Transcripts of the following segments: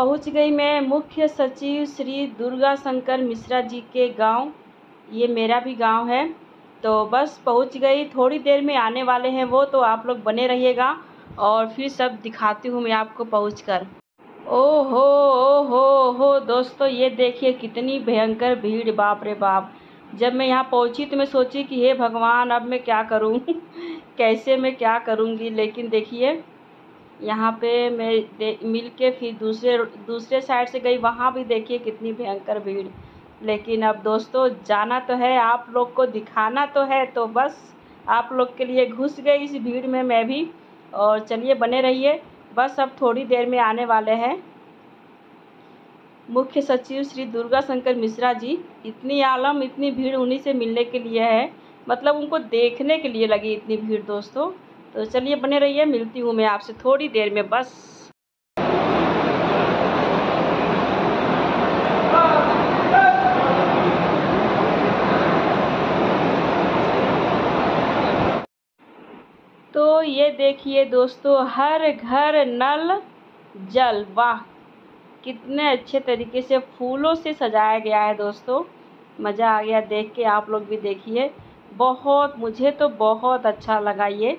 पहुँच गई मैं मुख्य सचिव श्री दुर्गा शंकर मिश्रा जी के गाँव। ये मेरा भी गाँव है। तो बस पहुँच गई। थोड़ी देर में आने वाले हैं वो तो आप लोग बने रहिएगा और फिर सब दिखाती हूँ मैं आपको पहुँच कर। ओहो ओहो हो दोस्तों, ये देखिए कितनी भयंकर भीड़, बाप रे बाप। जब मैं यहाँ पहुँची तो मैं सोची कि हे भगवान, अब मैं क्या करूँ? कैसे मैं क्या करूँगी? लेकिन देखिए यहाँ पे मैं मिल के फिर दूसरे दूसरे साइड से गई, वहाँ भी देखिए कितनी भयंकर भीड़। लेकिन अब दोस्तों, जाना तो है, आप लोग को दिखाना तो है तो बस आप लोग के लिए घुस गई इस भीड़ में मैं भी। और चलिए बने रहिए, बस अब थोड़ी देर में आने वाले हैं। मुख्य सचिव श्री दुर्गा शंकर मिश्रा जी, इतनी आलम, इतनी भीड़ उन्हीं से मिलने के लिए है। मतलब उनको देखने के लिए लगी इतनी भीड़, दोस्तों। तो चलिए बने रहिए, मिलती हूँ मैं आपसे थोड़ी देर में, बस। तो ये देखिए दोस्तों, हर घर नल, जल, वाह! कितने अच्छे तरीके से फूलों से सजाया गया है दोस्तों। मज़ा आ गया देख के, आप लोग भी देखिए। बहुत, मुझे तो बहुत अच्छा लगा ये।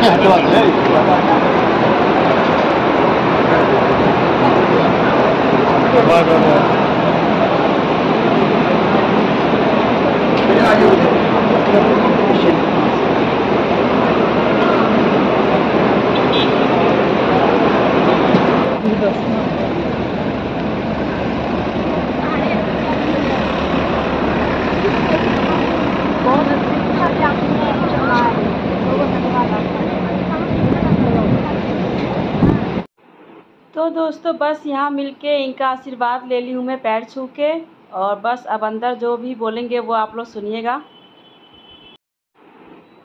तो दोस्तों, बस यहाँ मिल के इनका आशीर्वाद ले ली हूँ मैं पैर छू के। और बस अब अंदर जो भी बोलेंगे वो आप लोग सुनिएगा।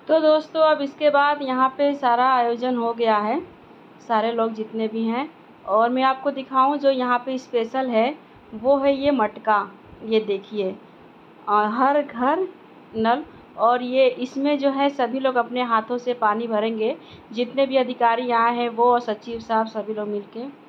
तो दोस्तों, अब इसके बाद यहाँ पे सारा आयोजन हो गया है, सारे लोग जितने भी हैं। और मैं आपको दिखाऊँ जो यहाँ पे स्पेशल है, वो है ये मटका, ये देखिए। हर घर, नल, और ये इसमें जो है सभी लोग अपने हाथों से पानी भरेंगे। जितने भी अधिकारी यहाँ हैं, वो और सचिव साहब सभी लोग मिलके।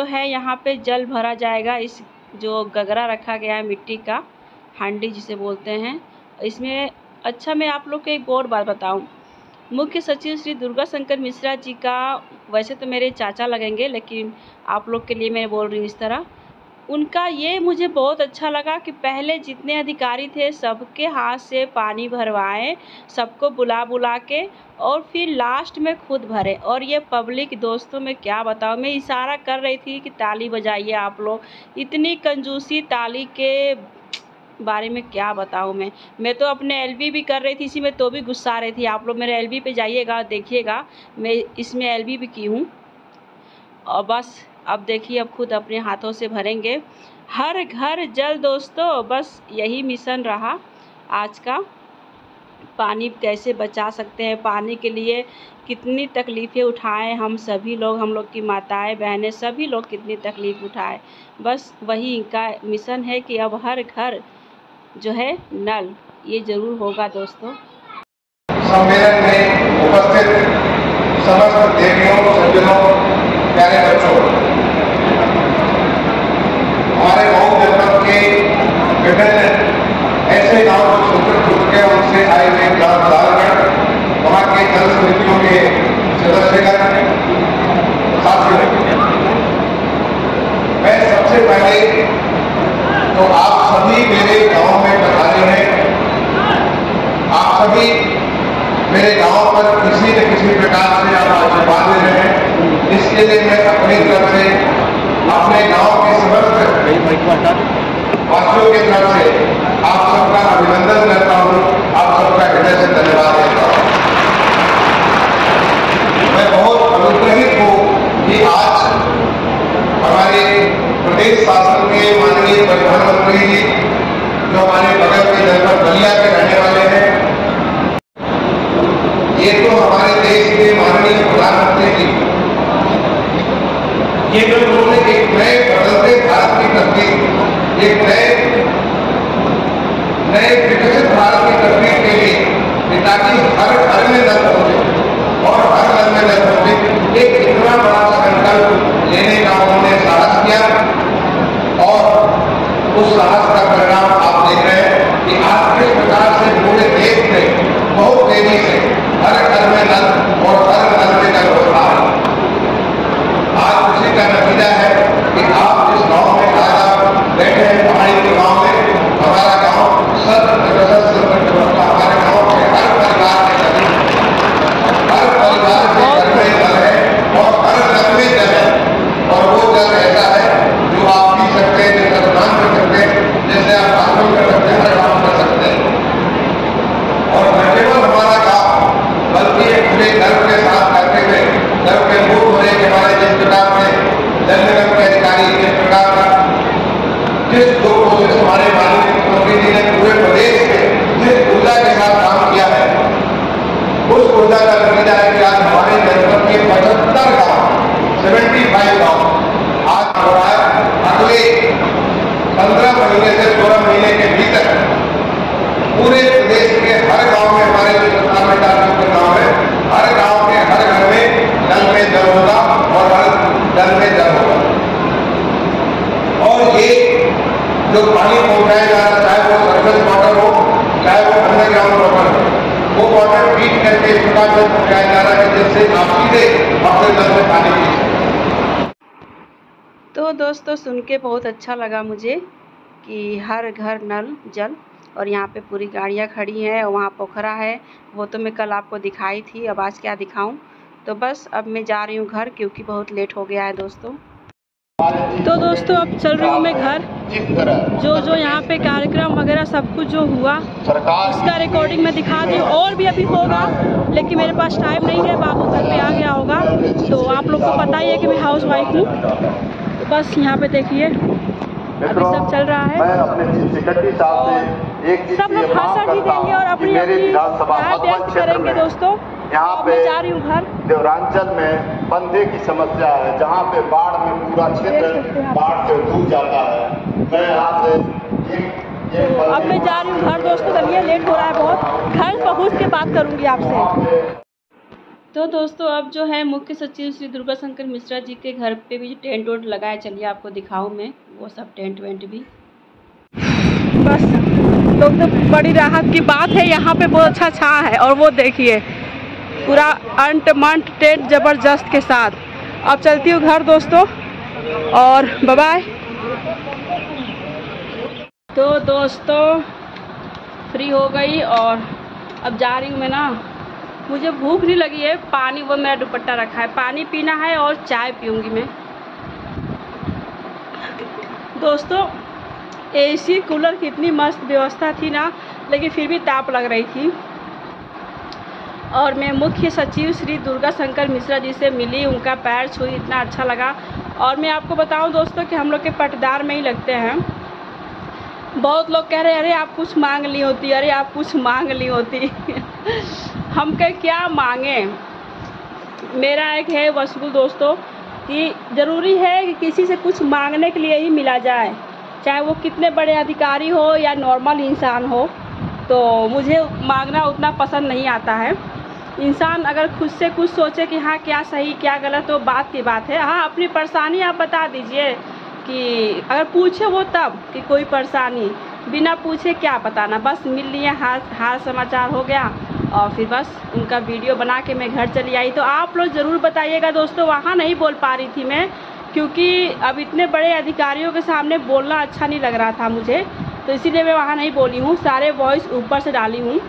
जो है यहाँ पे जल भरा जाएगा इस जो गगरा रखा गया है मिट्टी का, हांडी जिसे बोलते हैं। इसमें अच्छा मैं आप लोग को एक और बात बताऊँ। मुख्य सचिव श्री दुर्गा शंकर मिश्रा जी का, वैसे तो मेरे चाचा लगेंगे, लेकिन आप लोग के लिए मैं बोल रही हूँ इस तरह। उनका ये मुझे बहुत अच्छा लगा कि पहले जितने अधिकारी थे, सबके हाथ से पानी भरवाएँ, सबको बुला बुला के और फिर लास्ट में खुद भरे। और ये पब्लिक दोस्तों में क्या बताऊँ, मैं इशारा कर रही थी कि ताली बजाइए आप लोग। इतनी कंजूसी ताली के बारे में क्या बताऊँ मैं? मैं तो अपने एलबी भी कर रही थी, इसी में तो भी गुस्सा रही थी। आप लोग मेरे एलबी पे जाइएगा, देखिएगा। मैं इसमें एलबी भी की हूँ। और बस, अब देखिए, अब खुद अपने हाथों से भरेंगे। हर घर जल दोस्तों, बस यही मिशन रहा आज का। पानी कैसे बचा सकते हैं? पानी के लिए कितनी तकलीफ़ें उठाएँ हम सभी लोग, हम लोग की माताएँ, बहनें, सभी लोग कितनी तकलीफ़ उठाएँ। बस वही इनका मिशन है कि अब हर घर जो है नल, ये ज़रूर होगा दोस्तों। सम्मेलन में उपस्थित समस्त देवियों, सज्जनों प्यारे बच्चों, हमारे गाँव जनपद के विभिन्न ऐसे गाँव जो छूट के उनसे आए हुए ग्राम वहाँ के जल समितियों के सदस्यगण साथियों मैं सबसे पहले तो आप सभी मेरे गाँव में पधारे हैं आप सभी मेरे गाँव पर किसी न किसी प्रकार से आप आशीर्वाद दे रहे हैं इसके लिए मैं अपनी तरफ़ से अपने गाँव के समस्त वासियों के तरफ़ से आप सबका अभिनंदन करता हूँ आप सबका हृदय से धन्यवाद देता हूँ मैं बहुत अनुग्रहित हूँ कि आज हमारे प्रदेश शासन के माननीय प्रधानमंत्री जी जो हमारे बगल के जनपद बलिया के रहने वाले हैं ये तो हमारे देश के माननीय प्रधानमंत्री जी ये जो उन्होंने एक नए बदलते भारत की तस्वीर एक नए नए विकसित भारत की तस्वीर के लिए ताकि हर घर में दर्द पहुँचे और हर घर में दर्द पहुँचे एक इतना बड़ा संकल्प लेने का उन्होंने साहस किया उस साहस का परिणाम आप देख रहे हैं कि आज किस प्रकार से पूरे देश में बहुत तेज़ी से हर घर में नल और हर घर में नल हो रहा है आज खुशी का नतीजा है कि आप जिस गाँव में आज आप बैठे हैं पहाड़ी के गाँव में हमारा गाँव सत हमारे गाँव के हर परिवार के करीब हर परिवार के घर में जल है और हर घर में जल है और वो जल ऐसा है जो आप पी सकते हैं जिसका स्नान कर सकते हैं जैसे आप बाथरूम कर सकते हैं हर काम कर सकते हैं और न केवल हमारा गाँव बल्कि एक खुले गर्व के साथ करते हुए गर्व के मूल होने के बारे जिस प्रकार से जल निगम के अधिकारी जिस प्रकार का जिस दो कोशिश हमारे माननीय मुख्यमंत्री जी ने पूरे प्रदेश में जिस ऊर्जा के साथ काम किया है उस ऊर्जा का नतीजा है कि आज हमारे जनपद के पचहत्तर गाँव सेवेंटी फाइव गाँव आज हो रहा है अगले पंद्रह महीने से सोलह महीने के भीतर पूरे प्रदेश के हर गाँव में हमारे जो सत्तावन चार गाँव है हर गाँव के हर घर में नल में जल होगा और हर नल में जल होगा और ये जो पानी पहुँचाया जा रहा है चाहे वो सरफेस वाटर हो चाहे वो अंडरग्राउंड वाटर हो वो वाटर ट्रीट करके इस प्रकार से पहुँचाया जा रहा है जिससे आप सीधे अपने नल में पानी पी सकते तो दोस्तों सुन के बहुत अच्छा लगा मुझे कि हर घर नल, जल और यहाँ पे पूरी गाड़ियाँ खड़ी हैं और वहाँ पोखरा है। वो तो मैं कल आपको दिखाई थी, अब आज क्या दिखाऊँ? तो बस अब मैं जा रही हूँ घर क्योंकि बहुत लेट हो गया है दोस्तों। तो दोस्तों, अब चल रही हूँ मैं घर। जो जो यहाँ पे कार्यक्रम वगैरह सब कुछ जो हुआ, उसका रिकॉर्डिंग मैं दिखा दी। और भी अभी होगा, लेकिन मेरे पास टाइम नहीं है, बाबू घर पे आ गया होगा। तो आप लोग को पता ही है कि मैं हाउस वाइफ हूँ। तो बस यहाँ पे देखिए। अभी सब चल रहा है। मैं अपने सेक्रेटरी साहब से एक सब लोग भाषण भी देंगे और अपनी व्यक्त करेंगे दोस्तों। यहाँ पे जा रही हूँ घर? देवरांचल में बंदे की समस्या है जहाँ पे बाढ़ में पूरा क्षेत्र बाढ़ से डूब जाता है। मैं यहाँ से अब मैं जा रही हूँ घर दोस्तों चलिए लेट हो रहा है बहुत। घर पहुँच के बात करूँगी आपसे। तो दोस्तों अब जो है मुख्य सचिव श्री दुर्गा शंकर मिश्रा जी के घर पे भी टेंट वेंट लगाया। चलिए आपको दिखाऊँ मैं वो सब टेंट वेंट भी। बस तो, तो बड़ी राहत की बात है यहाँ पे बहुत अच्छा छा है और वो देखिए पूरा अंट मंट टेंट ज़बरदस्त के साथ। अब चलती हूँ घर दोस्तों और बाय तो दोस्तों फ्री हो गई और अब जा रही हूँ मैं ना मुझे भूख नहीं लगी है, पानी वो मेरा दुपट्टा रखा है। पानी पीना है और चाय पीऊँगी मैं। दोस्तों एसी कूलर की इतनी मस्त व्यवस्था थी ना, लेकिन फिर भी ताप लग रही थी। और मैं मुख्य सचिव श्री दुर्गा शंकर मिश्रा जी से मिली, उनका पैर छुई, इतना अच्छा लगा। और मैं आपको बताऊँ दोस्तों कि हम लोग के पटदार में ही लगते हैं। बहुत लोग कह रहे अरे, आप कुछ मांग ली होती, अरे, आप कुछ मांग ली होती। हम कह, क्या मांगे? मेरा एक है वसूल दोस्तों, कि ज़रूरी है कि किसी से कुछ मांगने के लिए ही मिला जाए। चाहे वो कितने बड़े अधिकारी हो या नॉर्मल इंसान हो तो मुझे मांगना उतना पसंद नहीं आता है। इंसान अगर खुद से कुछ सोचे कि हाँ क्या सही, क्या गलत तो बात की बात है। हाँ अपनी परेशानी आप बता दीजिए कि अगर पूछे वो तब कि कोई परेशानी। बिना पूछे क्या बताना? बस मिल लिए हाल हाल समाचार हो गया। और फिर बस उनका वीडियो बना के मैं घर चली आई। तो आप लोग ज़रूर बताइएगा दोस्तों, वहाँ नहीं बोल पा रही थी मैं, क्योंकि अब इतने बड़े अधिकारियों के सामने बोलना अच्छा नहीं लग रहा था मुझे। तो इसीलिए मैं वहाँ नहीं बोली हूँ, सारे वॉइस ऊपर से डाली हूँ।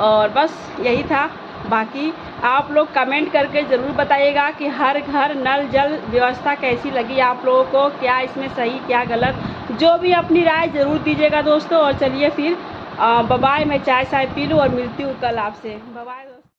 और बस यही था। बाकी आप लोग कमेंट करके ज़रूर बताइएगा कि हर घर नल जल व्यवस्था कैसी लगी आप लोगों को, क्या इसमें सही, क्या गलत। जो भी अपनी राय ज़रूर दीजिएगा दोस्तों। और चलिए फिर बबाई मैं चाय साय पी लूँ और मिलती हूँ कल आपसे। बबाई